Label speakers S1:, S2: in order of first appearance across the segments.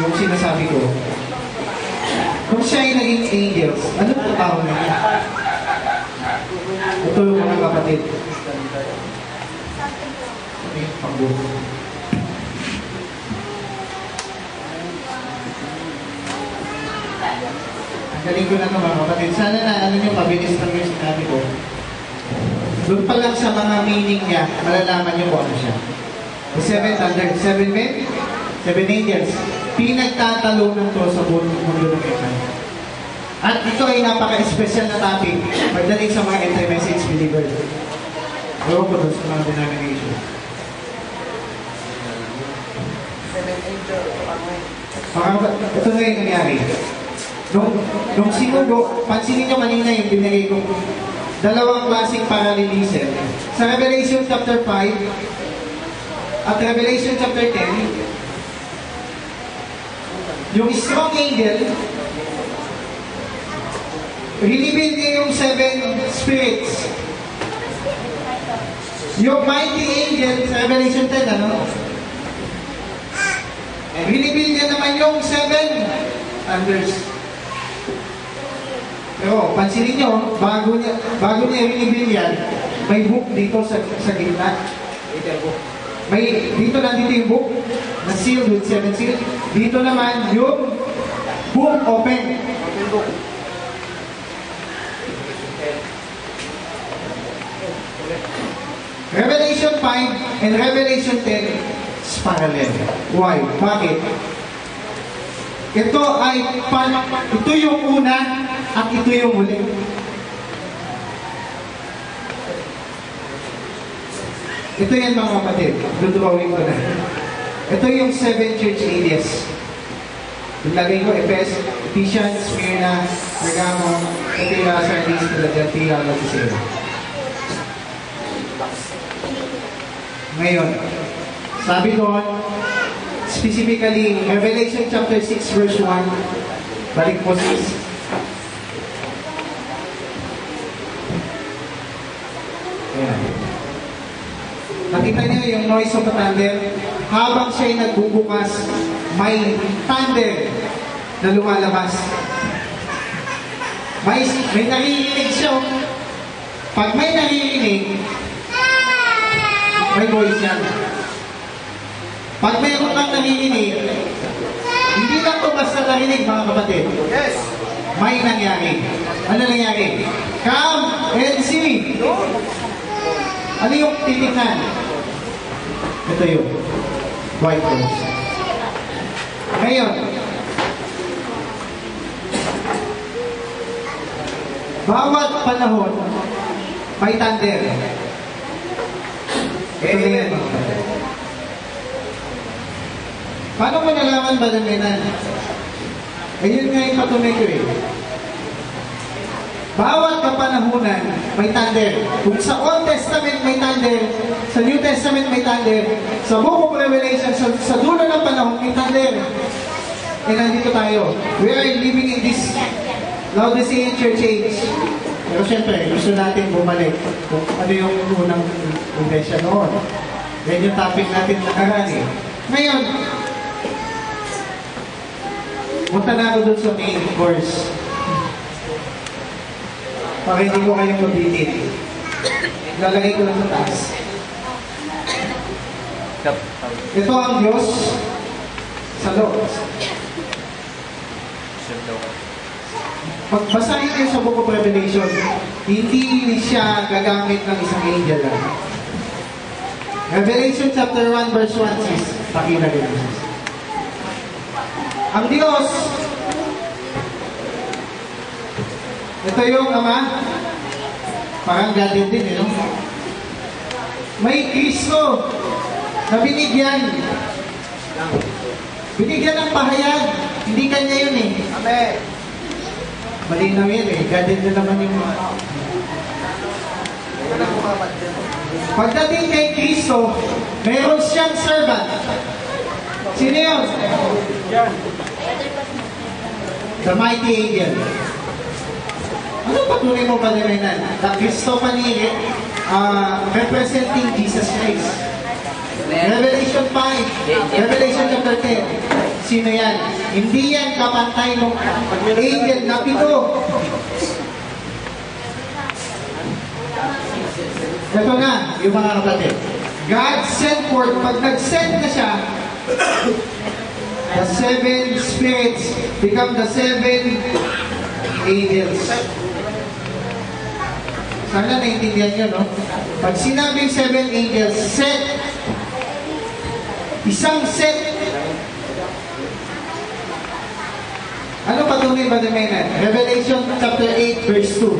S1: yung sinasabi ko, kung siya ay naging angels, ano ang na niya? Ito yung mga kapatid. Okay, pangbuto. Ang galing ko na ito mga kapatid. Sana na ano nyo, pabilis lang yung sinabi ko. Doon pa lang sa mga meaning niya, malalaman nyo kung ano siya. The seven thunder, seven men, seven angels. Pinagtatalunan to sa buong mundo ng Ekan. At ito ay napaka-special na topic pagdating sa mga anti-message believer. Ewan ko doon sa mga denomination. Mga, ito na yung nangyari. Nung, nung sinugo, pansinin nyo kanina yung binigay ko dalawang klaseng parallelism. Sa Revelation chapter 5 at Revelation chapter 10, yung strong angel, rinibil niya yung seven spirits. Yung mighty angel sa Revelation 10, ano? Rinibil niya naman yung seven thunders. Pero pansinin nyo, bago niya, bago niya rinibil yan, may book dito sa, sa gitna. May, dito nandito yung book na sealed with seven seals. Dito naman yung book open.
S2: Open book.
S1: Revelation 5 and Revelation 10 is parallel. Why? Bakit? Ito ay pan, ito yung una at ito yung huli. Ito yan mga kapatid. Dudrawing ko na. Ito yung seven church ages. Ilagay ko Ephes, Ephesians, Smyrna, Pergamo, Thyatira, Sardis, Philadelphia, Laodicea. Ngayon, sabi doon, specifically, Revelation chapter 6 verse 1, balik po sis. Ayan. Nakita niyo yung noise of the thunder? Habang siya'y nagbubukas, may thunder na lumalabas. May, may naririnig siya. oh. Pag may naririnig, may voice yan. Pag mayroon kang naririnig, hindi lang ito basta narinig mga kapatid.
S2: Yes.
S1: May nangyari. Ano nangyari? Come and see. Ano yung titignan? Ito yung white rose. Ngayon, bawat panahon, may thunder. Na kapatid. Paano mo nalaman ba ng ganun? Ayun nga yung patunay ko eh. Bawat kapanahunan may thunder. Kung sa Old Testament may thunder, sa New Testament may thunder, sa Book of Revelation, sa, sa dulo ng panahon may thunder. Eh nandito tayo. We are living in this Laodicean Church Age. Pero syempre, gusto natin bumalik kung ano yung unang iglesia noon. Yan yung topic natin nakaraan eh. Ngayon, punta na ako dun sa main course. Para hindi ko kayong mabitin. Lalagay ko lang sa taas. Ito ang Diyos sa loob. Pagbasahin niyo sa Book of Revelation, hindi siya gagamit ng isang angel lang. Revelation chapter 1 verse 1 says, pakita sis. Ang Diyos, ito yung Ama, parang galing din, eh, no? May Kristo na binigyan. Binigyan ng pahayag. Hindi kanya yun eh.
S2: Amen.
S1: Malinaw yan eh. Galing na naman yung... Pagdating kay Kristo, meron siyang servant. Sino yun?
S2: Yan.
S1: The mighty angel. Ano patunay mo ba nila Na Kristo panili, uh, representing Jesus Christ. Revelation 5, Revelation chapter 10. Sino yan? Hindi yan kapantay ng angel na pito. Ito na, yung mga kapatid. God sent forth, pag nag-send na siya, the seven spirits become the seven angels. Sana naintindihan nyo, no? Pag sinabing seven angels, set, isang set, ano patunay ba na Revelation chapter 8, verse 2.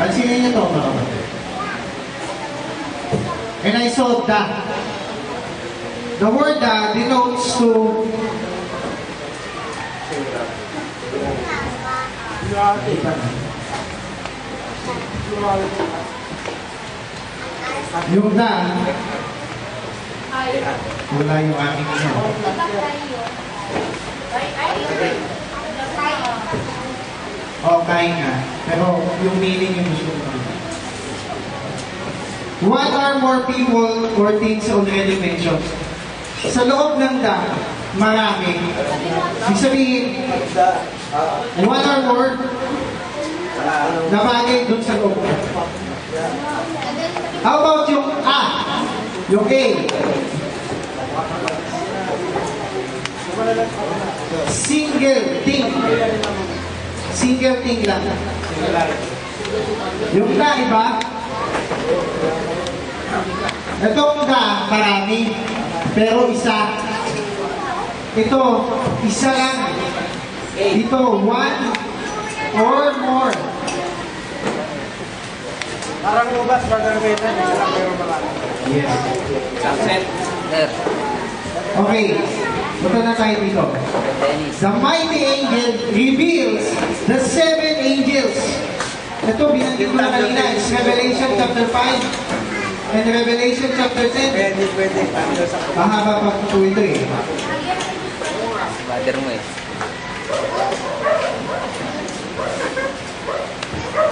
S1: Pansinin niyo to, mga kapatid. And I saw that. The word that denotes to yung da, wala yung aking ino. Okay nga. Pero yung meaning yung gusto ko. What are more people or things already mentioned? Sa loob ng da, marami. Ibig sabihin, one or more na bagay dun sa loob. How about yung A? Yung A? Single thing. Single thing lang. Yung na, iba? Itong na, marami. Pero isa. Ito, isa lang. Ito, one or more.
S2: Parang ubas, pag-arbetan, isa lang pero marami.
S1: Yes.
S3: Sunset. There.
S1: Okay. Punta na tayo dito. The mighty angel reveals the seven angels. Ito, binanggit ko na kanina. It's Revelation chapter 5 and Revelation chapter 10.
S2: Pwede, pwede. Sa
S1: Mahaba pa po ito eh.
S3: Father mo eh.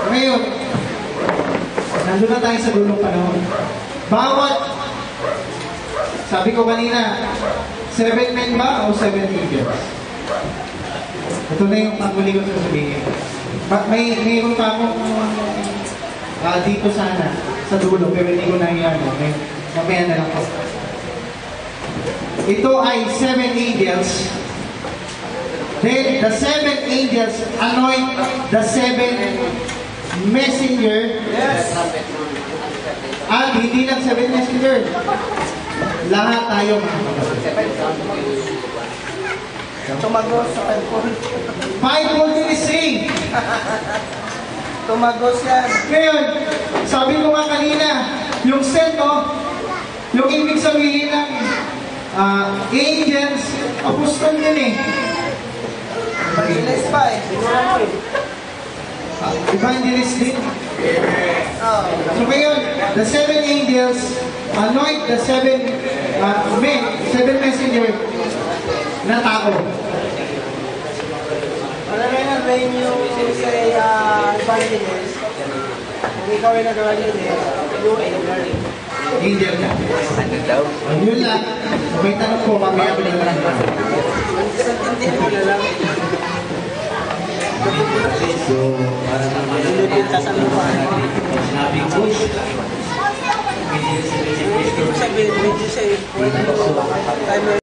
S1: Ngayon, nandun na tayo sa dulong panahon. Bawat, sabi ko kanina, seven men ba o seven angels? Ito na yung panghuli ko sasabihin. May, mayroon pa akong ah, dito sana, sa dulo, pero hindi ko na iyan. Okay? Mamaya na lang po. Ito ay seven angels. Then, the seven angels anoint the seven messenger.
S2: Yes.
S1: At hindi lang seven messenger. Lahat tayo mga.
S2: Tumagos sa cellphone.
S1: Five ministry.
S2: Tumagos yan.
S1: Ngayon, sabi yung set, no? Yung ibig sabihin ng ah, angels, apostol din eh.
S2: Evangelist pa eh. Eh.
S1: Ah, evangelist din.
S2: Oo.
S1: So ngayon, the seven angels anoint the seven uh, men, seven messenger na tao.
S2: Ano na yan, when you say uh, evangelist, kung ikaw ay nag-evangelist, angel.
S1: Ka.
S3: Ano daw?
S1: Yun lang, may tanong ko, mamaya ko lang.
S2: Lang.
S4: So, para naman
S2: Silipin ka sa lupa.
S4: sinabi ko,
S2: sabihin, medyo eh. Time